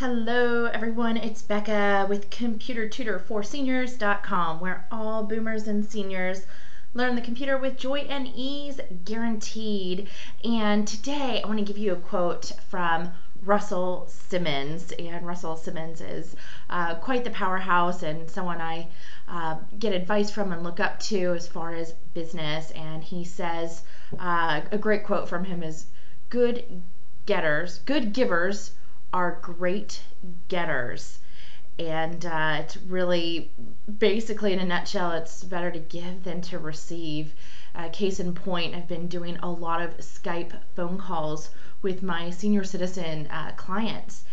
Hello, everyone. It's Becca with ComputerTutorForSeniors.com, where all boomers and seniors learn the computer with joy and ease guaranteed. And today I want to give you a quote from Russell Simmons. And Russell Simmons is uh, quite the powerhouse and someone I uh, get advice from and look up to as far as business. And he says, uh, a great quote from him is, Good getters, good givers are great getters. And uh, it's really, basically, in a nutshell, it's better to give than to receive. Uh, case in point, I've been doing a lot of Skype phone calls with my senior citizen uh, clients.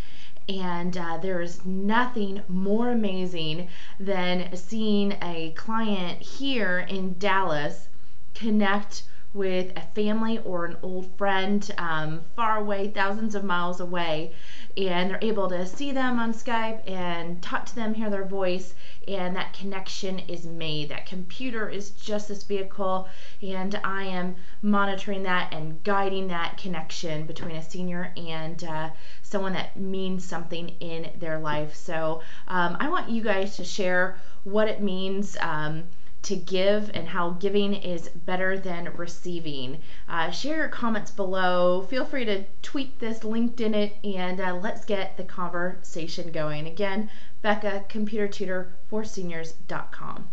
And uh, there is nothing more amazing than seeing a client here in Dallas connect with a family or an old friend um, far away, thousands of miles away, and they're able to see them on Skype and talk to them, hear their voice, and that connection is made. That computer is just this vehicle, and I am monitoring that and guiding that connection between a senior and uh, someone that means something in their life. So um, I want you guys to share what it means. Um, to give and how giving is better than receiving. Uh, share your comments below. Feel free to tweet this, LinkedIn it, and uh, let's get the conversation going. Again, Becca, computer tutor for seniors.com.